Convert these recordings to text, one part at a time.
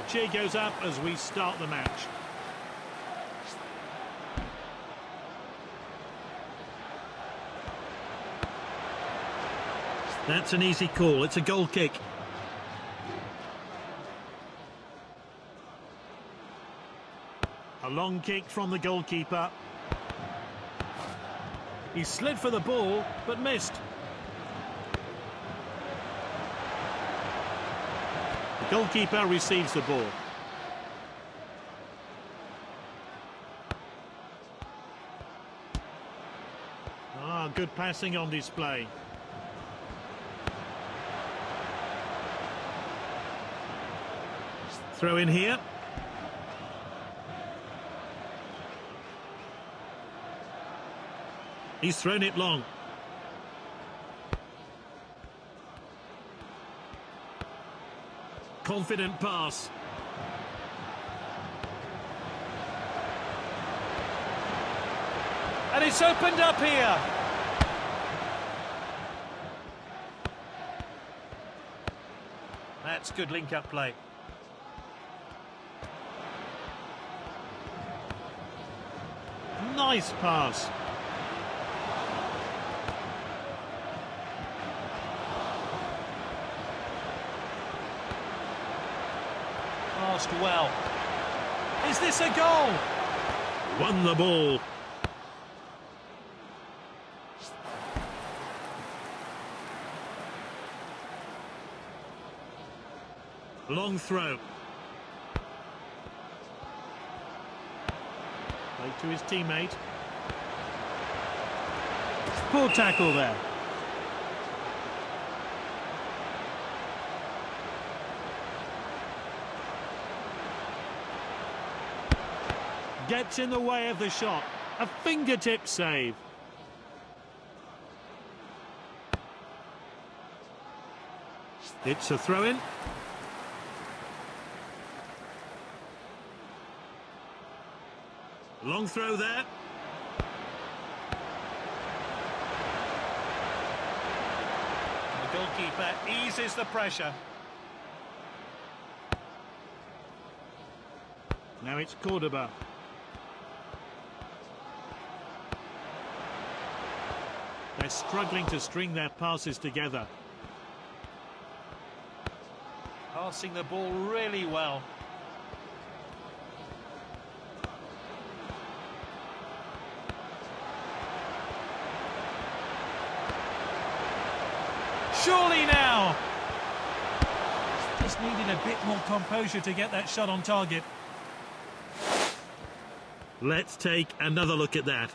The cheer goes up as we start the match. That's an easy call. It's a goal kick. A long kick from the goalkeeper. He slid for the ball, but missed. Goalkeeper receives the ball. Ah, good passing on display. Throw in here. He's thrown it long. Confident pass. And it's opened up here. That's good link-up play. Nice pass. Passed well. Is this a goal? Won the ball. Long throw. Play to his teammate. Poor tackle there. Gets in the way of the shot. A fingertip save. It's a throw-in. Long throw there. The goalkeeper eases the pressure. Now it's Cordoba. They're struggling to string their passes together. Passing the ball really well. Surely now! Just needed a bit more composure to get that shot on target. Let's take another look at that.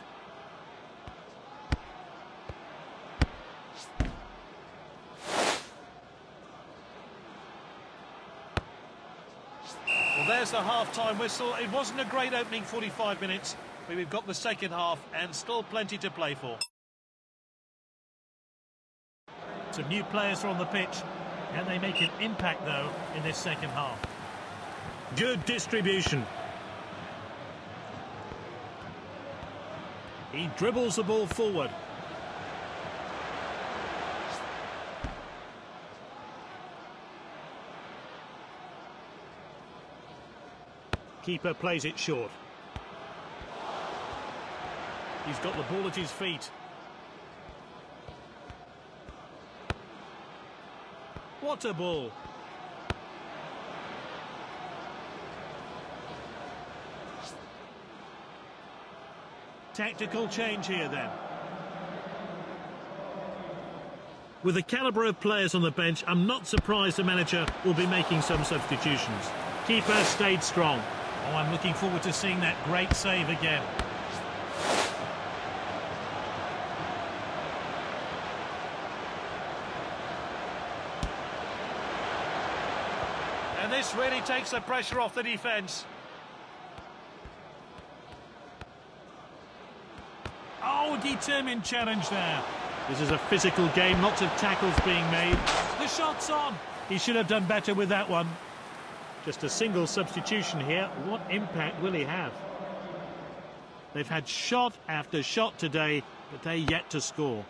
Well, there's the half-time whistle. It wasn't a great opening 45 minutes, but we've got the second half and still plenty to play for. Some new players are on the pitch. Can they make an impact, though, in this second half? Good distribution. He dribbles the ball forward. Keeper plays it short. He's got the ball at his feet. What a ball. Tactical change here then. With the calibre of players on the bench, I'm not surprised the manager will be making some substitutions. Keeper stayed strong. Oh, I'm looking forward to seeing that great save again. And this really takes the pressure off the defence. Oh, determined challenge there. This is a physical game, lots of tackles being made. The shot's on. He should have done better with that one. Just a single substitution here. What impact will he have? They've had shot after shot today, but they're yet to score.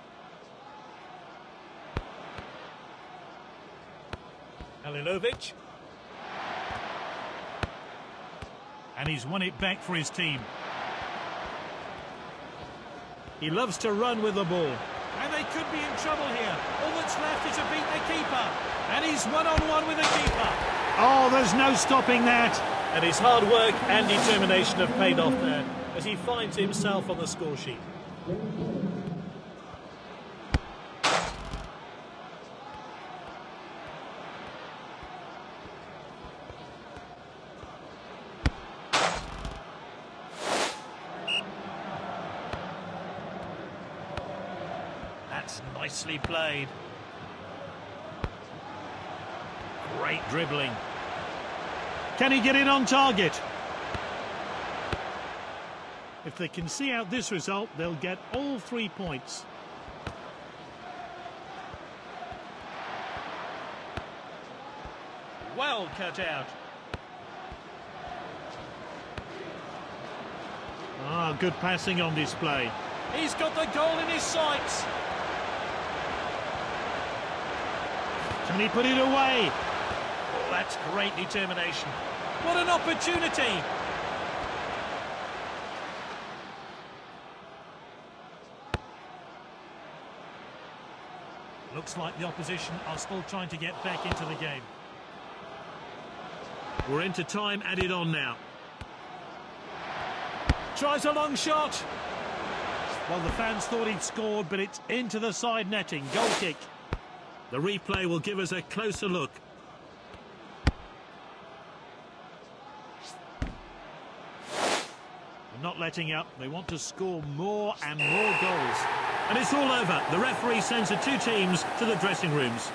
Halilovic. And he's won it back for his team. He loves to run with the ball. And they could be in trouble here. All that's left is to beat the keeper. And he's one-on-one -on -one with the keeper. Oh, there's no stopping that. And his hard work and determination have paid off there as he finds himself on the score sheet. That's nicely played. Great dribbling. Can he get it on target? If they can see out this result, they'll get all three points. Well cut out. Ah, good passing on display. He's got the goal in his sights. Can he put it away? That's great determination. What an opportunity! Looks like the opposition are still trying to get back into the game. We're into time added on now. Tries a long shot. Well, the fans thought he'd scored, but it's into the side netting. Goal kick. The replay will give us a closer look. Not letting up. They want to score more and more goals. And it's all over. The referee sends the two teams to the dressing rooms.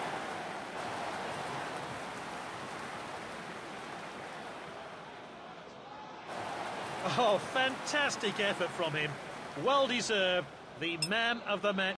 Oh, fantastic effort from him. Well deserved. The man of the match.